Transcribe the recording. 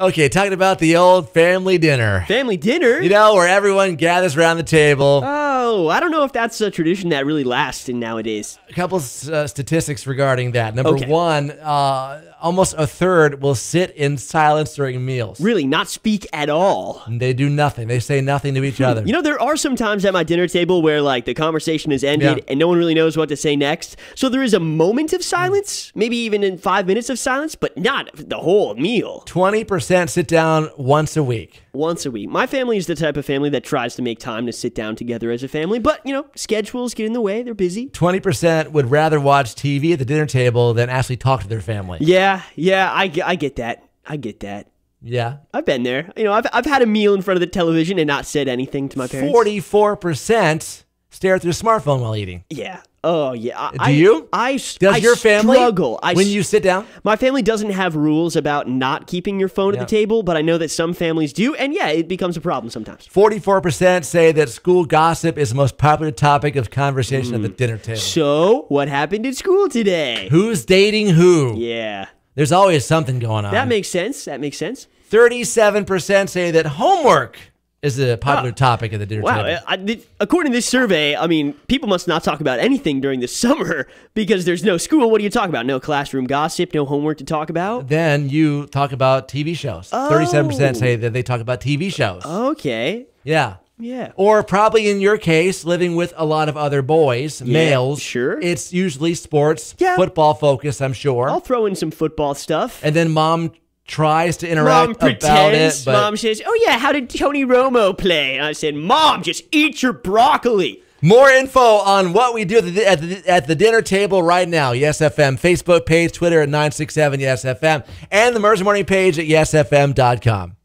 Okay, talking about the old family dinner. Family dinner? You know, where everyone gathers around the table. Oh, I don't know if that's a tradition that really lasts in nowadays. A couple uh, statistics regarding that. Number Okay. one, uh, almost a third will sit in silence during meals. Really, not speak at all. And they do nothing. They say nothing to each hmm. other. You know, there are some times at my dinner table where, like, the conversation is ended Yeah. and no one really knows what to say next. So there is a moment of hmm. silence, maybe even in five minutes of silence, but not the whole meal. 20% sit down once a week. Once a week. My family is the type of family that tries to make time to sit down together as a family, but, you know, schedules get in the way. They're busy. 20% would rather watch TV at the dinner table than actually talk to their family. Yeah, yeah, I, ge- I get that. I get that. Yeah. I've been there. You know, I've, I've had a meal in front of the television and not said anything to my parents. 44% stare at their smartphone while eating. Yeah. Oh, yeah. I, Do I- you? I, Does I your family struggle. I when you sit down? My family doesn't have rules about not keeping your phone Yeah. at the table, but I know that some families do, and yeah, it becomes a problem sometimes. 44% say that school gossip is the most popular topic of conversation at the mm. dinner table. So, what happened at school today? Who's dating who? Yeah. There's always something going on. That makes sense. That makes sense. 37% say that homework is a popular uh, topic at the dinner Wow. table. I, I- according to this survey, I mean, people must not talk about anything during the summer because there's no school. What do you talk about? No classroom gossip, no homework to talk about? Then you talk about TV shows. 37% say that they talk about TV shows. Okay. Yeah. Yeah. Or probably in your case, living with a lot of other boys, males. sure. It's usually sports, Yeah. football focus, I'm sure. I'll throw in some football stuff. and then mom tries to interact Mom about pretends. it, but Mom says, "Oh yeah, how did Tony Romo play?" And I said, "Mom, just eat your broccoli." more info on what we do at the, at the, at the dinner table right now. Yes FM Facebook page, Twitter at 967 Yes FM, and the Mercy Morning page at yesfm.com.